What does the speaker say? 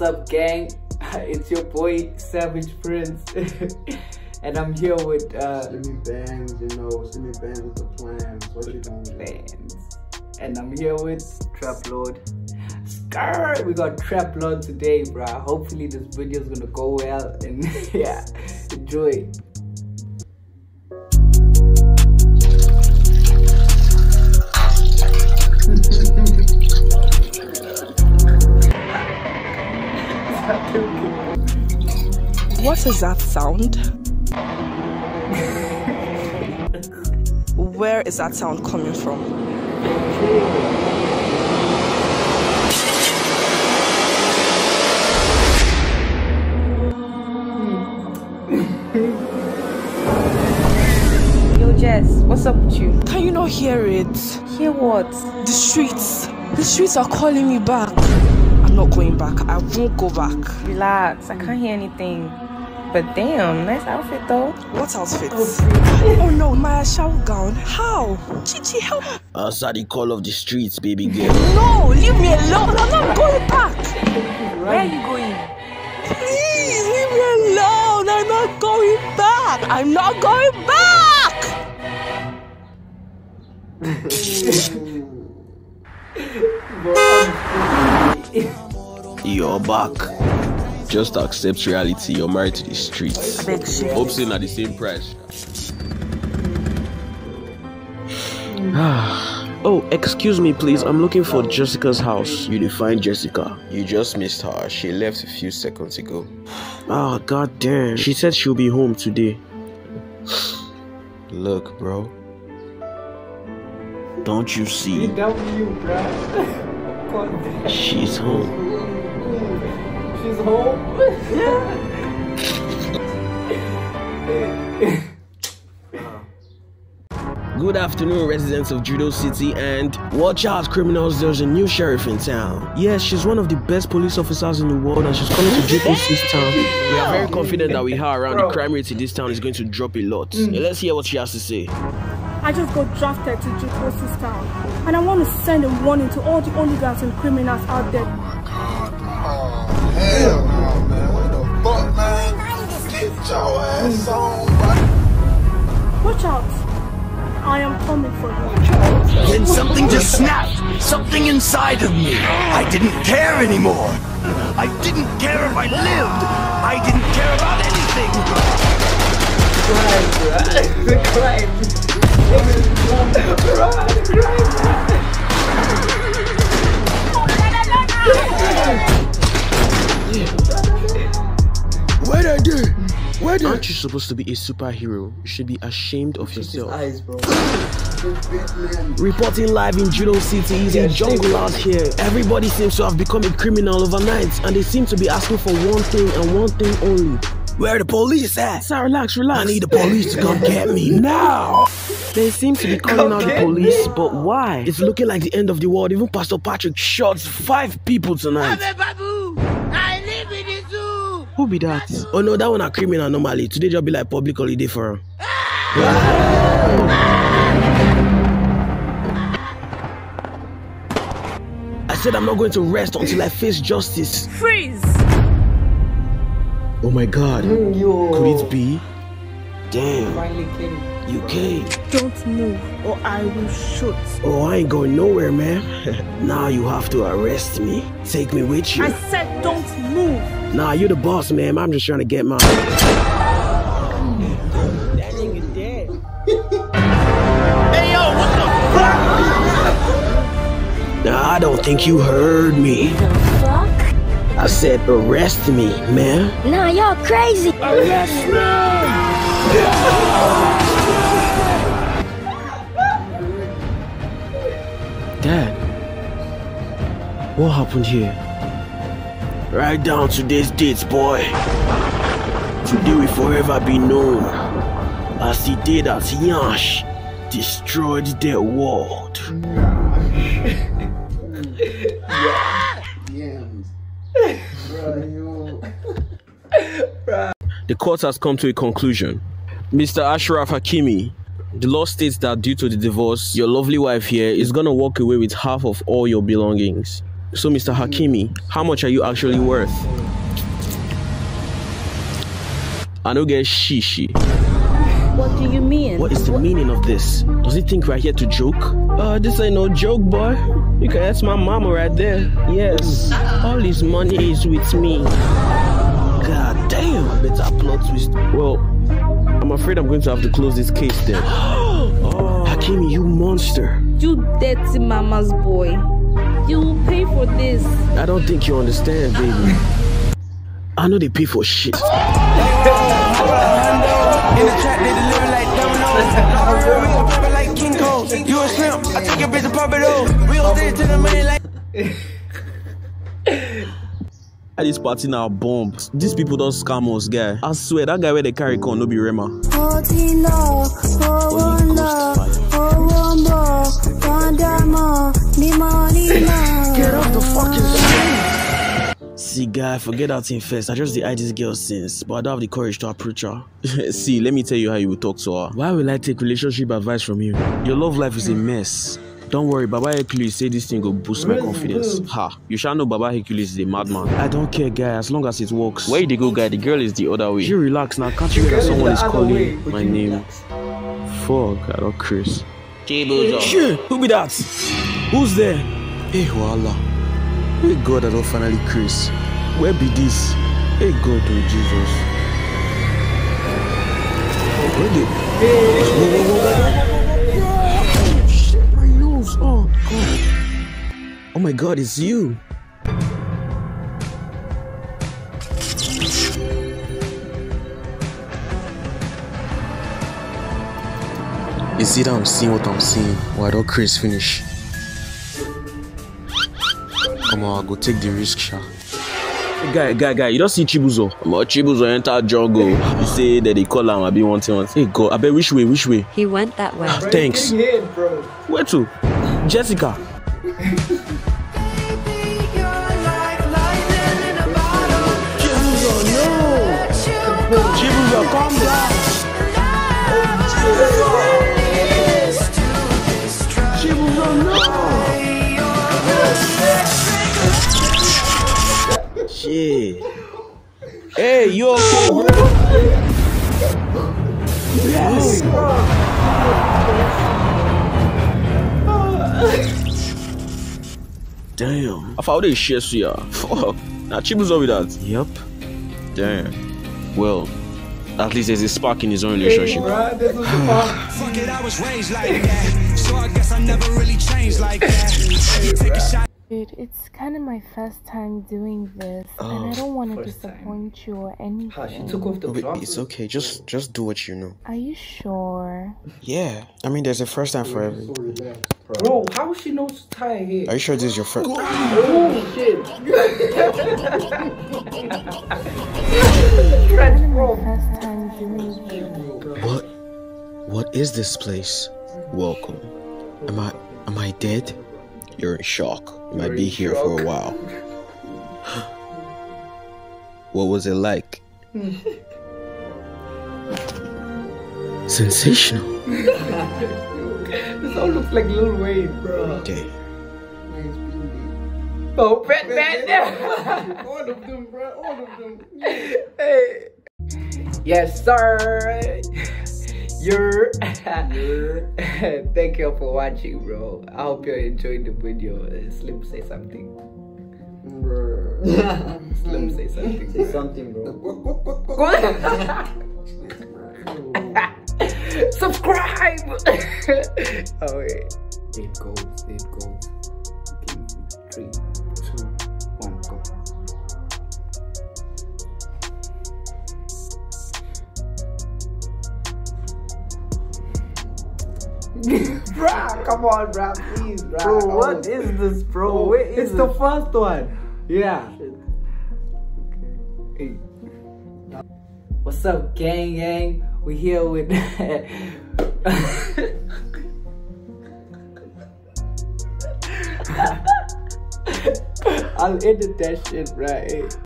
What's up, gang? It's your boy Savage Prince, and I'm here with uh, Slimmy Bands, you know, Slimmy Bands with the plans. What you doing? Bands, and I'm here with Trap Lord. Skrr! We got Trap Lord today, bruh. Hopefully this video is gonna go well, and yeah, enjoy. What is that sound? Where is that sound coming from? Yo, Jess, what's up with you? Can you not hear it? Hear what? The streets. The streets are calling me back. I'm not going back. I won't go back. Relax, I can't hear anything. But damn, nice outfit though. What outfit? Oh, oh no, my shower gown. How? Chichi, help me. Outside the call of the streets, baby girl. No, leave me alone. I'm not going back. Where are you going? Please leave me alone. I'm not going back. I'm not going back. You're back. Just accept reality. You're married to the streets. Hope saying at the same price. Oh, excuse me, please. I'm looking for Jessica's house. You define Jessica. You just missed her. She left a few seconds ago. Ah, god damn. She said she'll be home today. Look, bro. Don't you see? DW, bruh. God damn. She's home. She's home. Good afternoon, residents of Judo City, and watch out, criminals. There's a new sheriff in town. Yes, she's one of the best police officers in the world and she's coming to JPC's town. We are very confident that with her around, the crime rate in this town is going to drop a lot. Mm. Yeah, let's hear what she has to say. I just got drafted to Jukosis town. And I want to send a warning to all the oligarchs and criminals out there. Hell no, man. What the fuck, man? Get your ass on, bro. Watch out. I am coming for you. Then something just snapped. Something inside of me. I didn't care anymore. I didn't care if I lived. I didn't care about anything. crime, bruh. The crime. Bruh, the crime. What I do? What Aren't you supposed to be a superhero? You should be ashamed of yourself. Eyes, bro. Reporting live in Judo City is a jungle out here. Everybody seems to have become a criminal overnight, and they seem to be asking for one thing and one thing only. Where the police at? Sir, relax, relax. I need the police to come get me now. They seem to be calling out the Okay. police, but why? It's looking like the end of the world. Even Pastor Patrick shot five people tonight. Who be that? Oh no, that one a criminal normally. Today just be like public holiday for him. I said I'm not going to rest until I face justice. Freeze. Oh my god. Yo. Could it be? Damn, Finally came. you came. Don't move or I will shoot. Oh, I ain't going nowhere, man. now you have to arrest me. Take me with you. I said don't move. Nah, you the boss, man. I'm just trying to get mine. Hey yo, what the fuck? Nah, I don't think you heard me. I said arrest me, man. Nah, y'all crazy. Arrest me! Dad, what happened here? Write down to today's dates, boy. Today will forever be known as the day that Yash destroyed the world. The court has come to a conclusion. Mr. Achraf Hakimi, the law states that due to the divorce, your lovely wife here is gonna walk away with half of all your belongings. So, Mr. Hakimi, how much are you actually worth? I don't get shishi. What do you mean? What is the meaning of this? Does he think we're here to joke? Uh, this ain't no joke, boy. You can ask my mama right there. Yes, all his money is with me. God damn, I better plot twist. Well, I'm afraid I'm going to have to close this case then. oh, Hakimi, you monster. You dirty mama's boy. You will pay for this. I don't think you understand, baby. I know they pay for shit. At this party now bomb. These people don't scam us, guy. I swear that guy where they carry con no be Rema. Get off the fucking screen. See, guy, forget that thing first. I just eye this girl since, but I don't have the courage to approach her. See, let me tell you how you will talk to her. Why will I take relationship advice from you? Your love life is a mess. Don't worry, Baba Hercules say this thing will boost my confidence. Ha, you shall know Baba Hercules is a madman. I don't care, guy, as long as it works. Where you go, guy? The girl is the other way. You relax now, can't you hear that someone is calling my name? Fuck, I don't Chris. Shit, who be that? Who's there? Hey, voila. Hey, God, I don't finally Chris. Where be this? Hey, God, oh Jesus. Where the? Whoa, whoa, whoa, whoa. Oh my God, it's you. Is it I'm seeing what I'm seeing, or I don't Chris finish? Come on, I'll go take the risk, sha. Guy, guy, guy, you don't see Chibuzo. But Chibuzo enter jungle. You say that they call him, I be one thing. Hey, God, I bet which way, which way? He went that way. Thanks. Where to? Jessica. Chibuzo, calm down. No. Shit. Hey, you okay, bro? Yes. Damn. I found this shit, yeah. Fuck. Now Chibuzo with that. Yep. Damn. Well, at least there's a spark in his own relationship. Fuck it, I was raised like that. So I guess I never really changed like that. You take a shot. Dude, it's kind of my first time doing this, and I don't want to disappoint you or anything. Ah, she took off the Wait, it's okay. Just just do what you know. Are you sure? Yeah. I mean, there's a first time for everything. Bro, how she knows to tie her hair? Are you sure this is your first? Oh shit. Kind of What? What is this place? Welcome. Am I am I dead? You're in shock. You might be here for a while. What was it like? Sensational. this all looks like Lil Wayne, bro. Okay. Oh, Batman! all of them, bro. All of them. Hey. Yes, sir. You're. Thank you for watching, bro. I hope you enjoyed the video. Slim, say something. Slim, say something. Say something, bro. Subscribe! oh, wait. It goes, it goes. Three, bruh, come on, bruh, please, bruh. Bro, what Oh. is this, bro? Oh, Where is it's it? the first one. Yeah. Hey. What's up, gang, gang? We here with. I'll edit that shit right.